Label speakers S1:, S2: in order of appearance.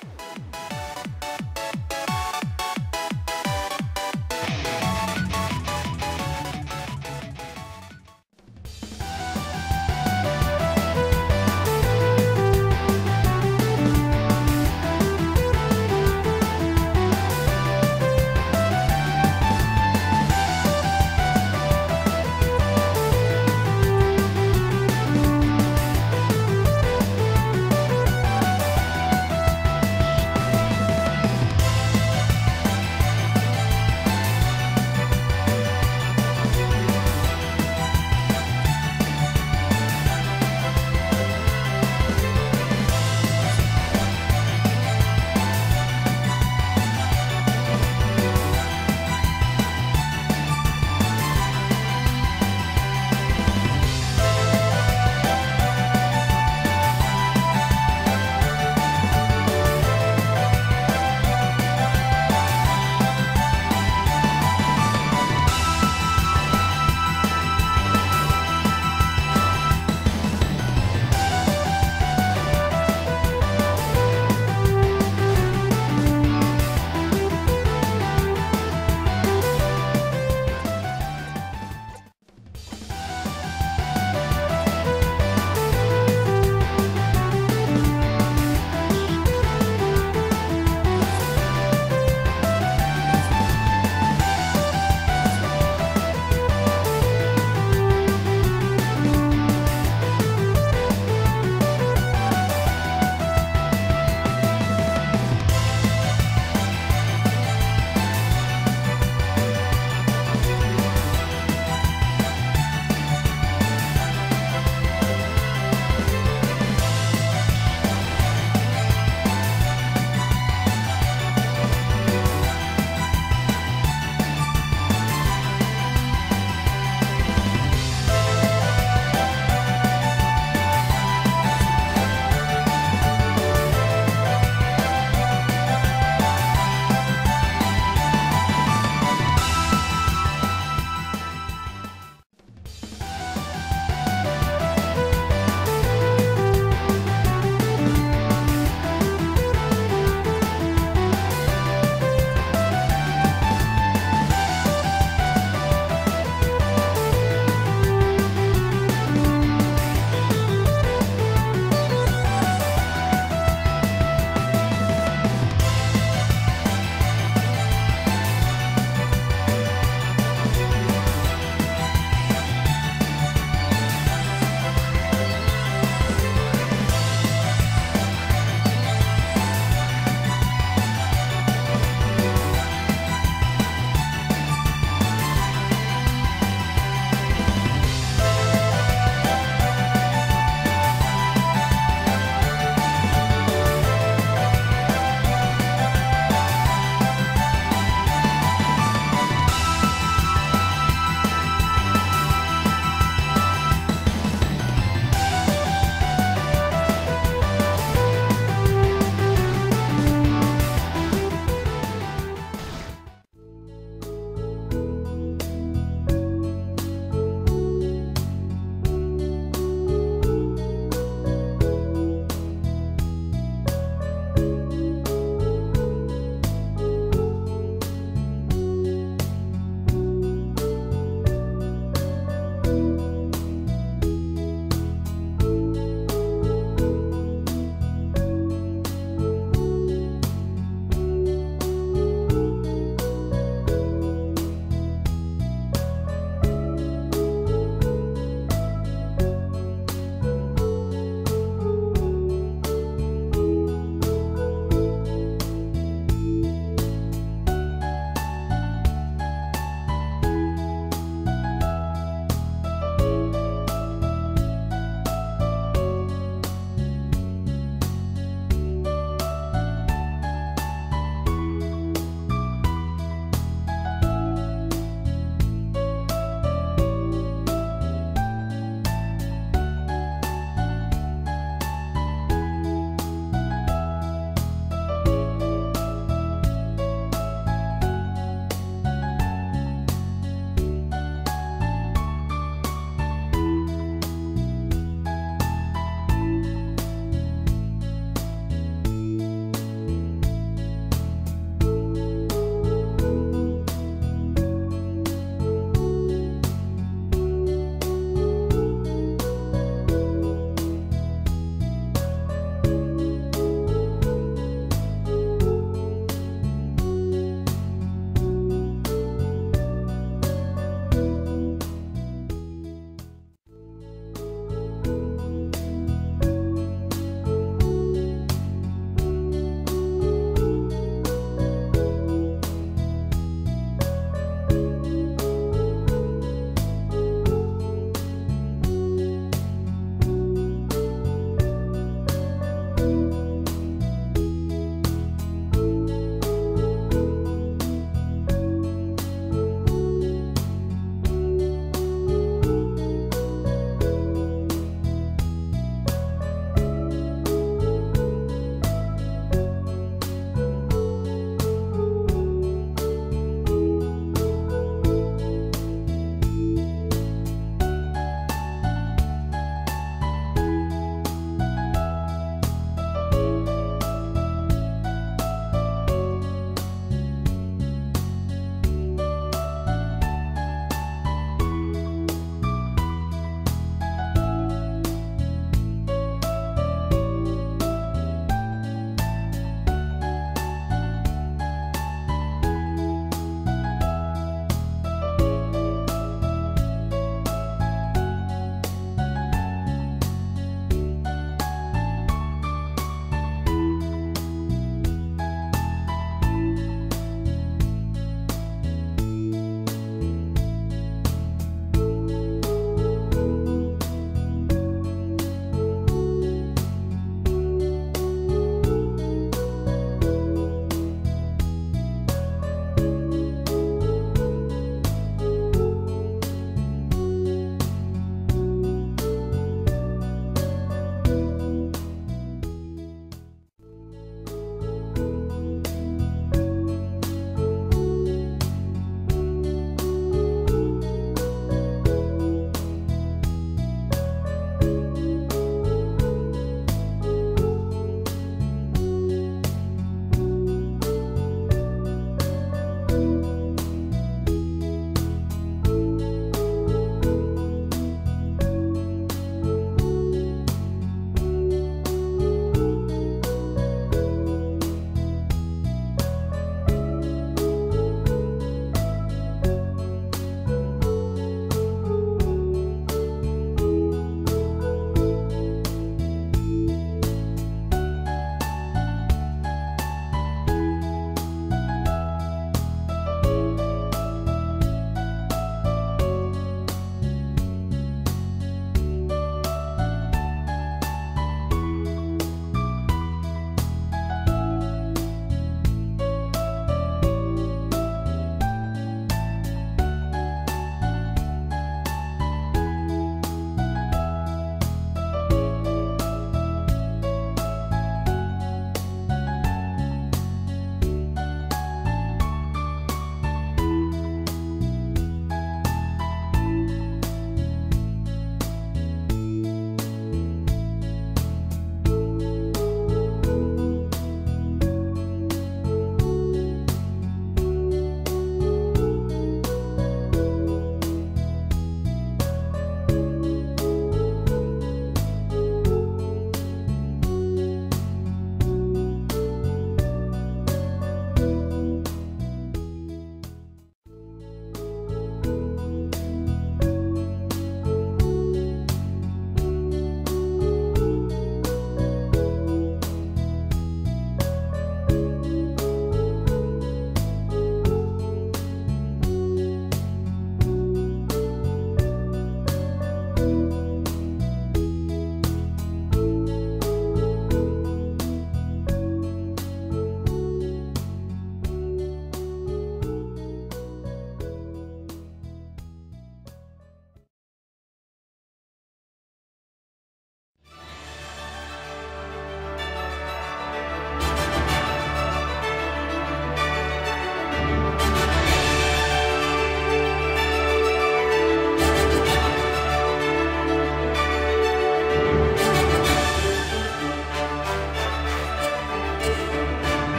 S1: す